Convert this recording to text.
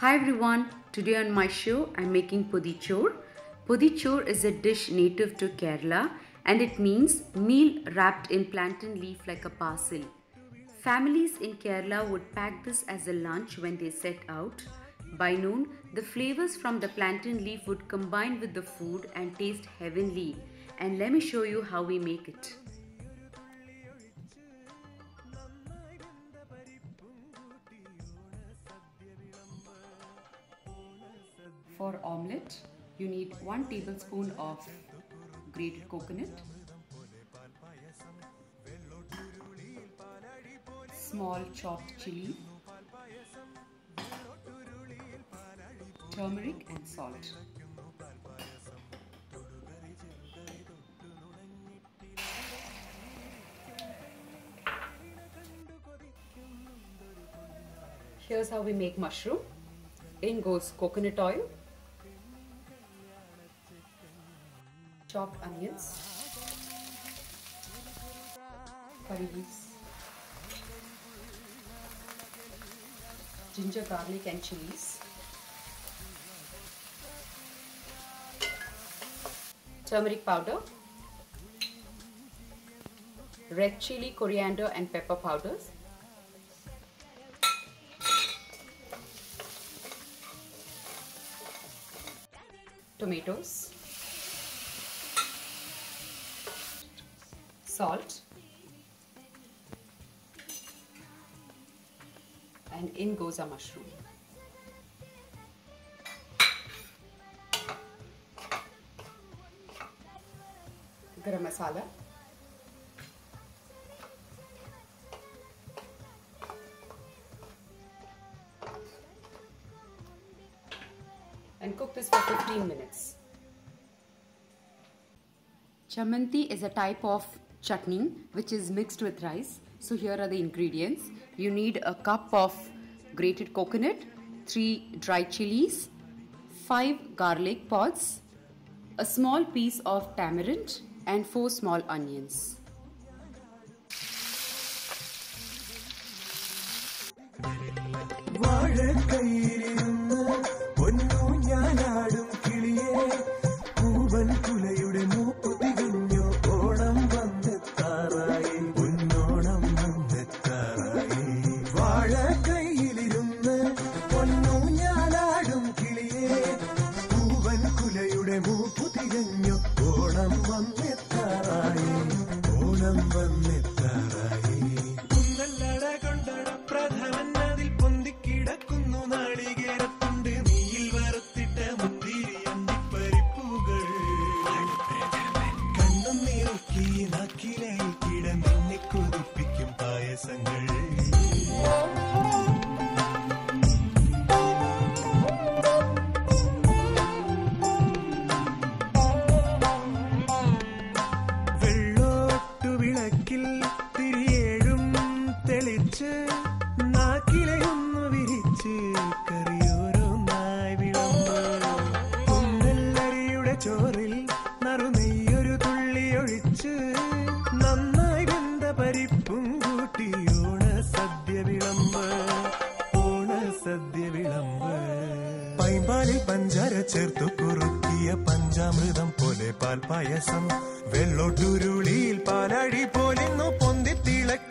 Hi everyone, today on my show I'm making pothichoru. Pothichoru is a dish native to Kerala and it means meal wrapped in plantain leaf like a parcel. Families in Kerala would pack this as a lunch when they set out. By noon, the flavors from the plantain leaf would combine with the food and taste heavenly. And let me show you how we make it. For omelette, you need 1 tablespoon of grated coconut, small chopped chili, turmeric and salt. Here's how we make mushroom. In goes coconut oil, chopped onions, curry leaves, ginger, garlic and chilies, turmeric powder, red chili, coriander and pepper powders, tomatoes, salt, and in goes our mushroom. Garam masala. And cook this for 15 minutes. Chamanti is a type of chutney which is mixed with rice. So here are the ingredients. You need a cup of grated coconut, 3 dry chilies, 5 garlic pods, a small piece of tamarind and 4 small onions. മൂക്കുതികഞ്ഞു Onam വന്നെത്താറായി. Onam വന്നെത്താറായി. പഞ്ചാര ചേർത്തു കുറുക്കിയ പഞ്ചാമൃതം പോലെ പാൽ പായസം വെള്ളോട്ടുരുളിയിൽ പാലാടി പോലെ പൊന്തി തിളയ്ക്കും.